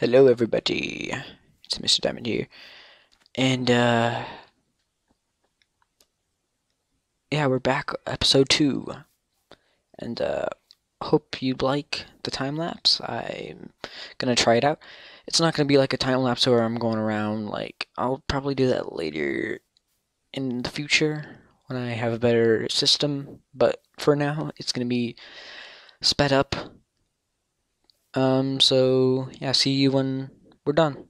Hello, everybody. It's Mr. Diamond here, and uh, yeah, we're back, episode two, and uh, hope you like the time lapse. I'm gonna try it out. It's not gonna be like a time lapse where I'm going around. Like I'll probably do that later in the future when I have a better system. But for now, it's gonna be sped up. Um, so yeah, see you when we're done.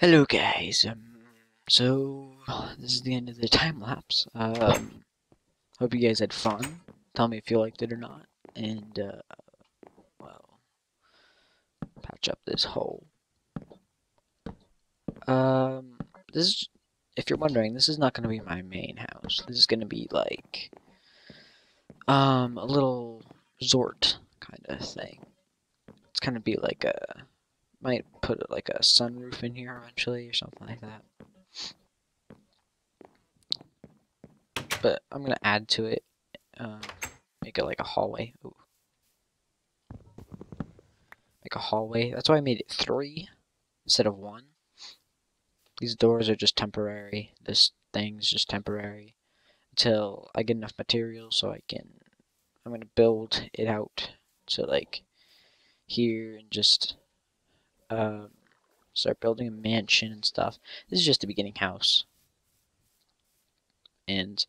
Hello guys, um, so this is the end of the time lapse. Um, hope you guys had fun. Tell me if you liked it or not, and uh, well, patch up this hole. Um, this is, if you're wondering, this is not going to be my main house. This is going to be like, um, a little resort kind of thing. It's kind of be like a might put like a sunroof in here eventually or something like that. But I'm gonna add to it, um, make it like a hallway. Ooh. Make a hallway. That's why I made it three instead of one. These doors are just temporary. This thing's just temporary until I get enough material so I can. I'm gonna build it out to like here and just um, start building a mansion and stuff. This is just a beginning house. And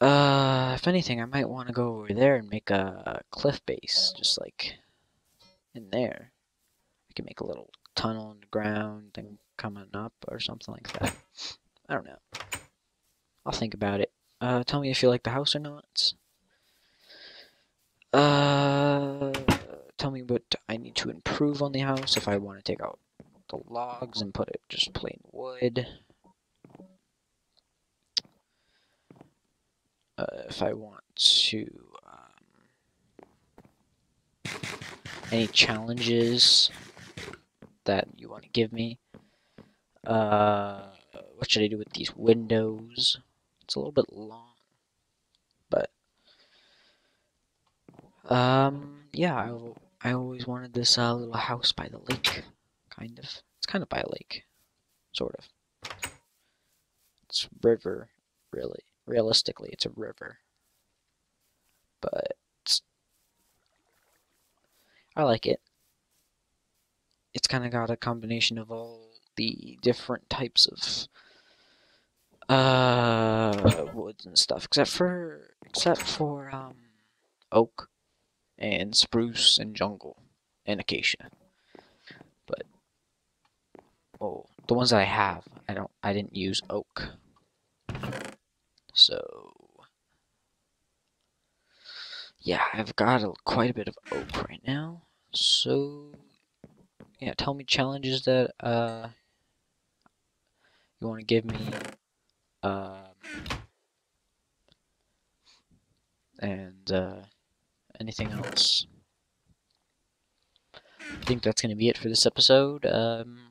uh, if anything, I might want to go over there and make a cliff base, just like in there. I can make a little tunnel in the ground and coming up or something like that. I don't know. I'll think about it. Uh, tell me if you like the house or not. Uh tell me what I need to improve on the house, if I want to take out the logs and put it just plain wood. Uh, if I want to, um, any challenges that you want to give me. Uh, what should I do with these windows? It's a little bit long, but, um, yeah, I will I always wanted this uh, little house by the lake, kind of. It's kind of by a lake, sort of. It's river, really. Realistically, it's a river. But I like it. It's kind of got a combination of all the different types of uh woods and stuff, except for except for um oak and spruce and jungle and acacia. But oh, the ones that I have, I don't I didn't use oak. So yeah, I've got a, quite a bit of oak right now. So yeah, tell me challenges that uh you want to give me um and uh anything else. I think that's going to be it for this episode. Um,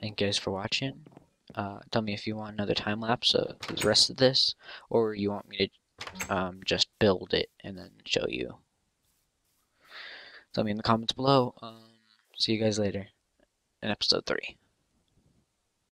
thank you guys for watching. Uh, tell me if you want another time lapse of the rest of this, or you want me to um, just build it and then show you. Tell me in the comments below. Um, see you guys later in episode 3.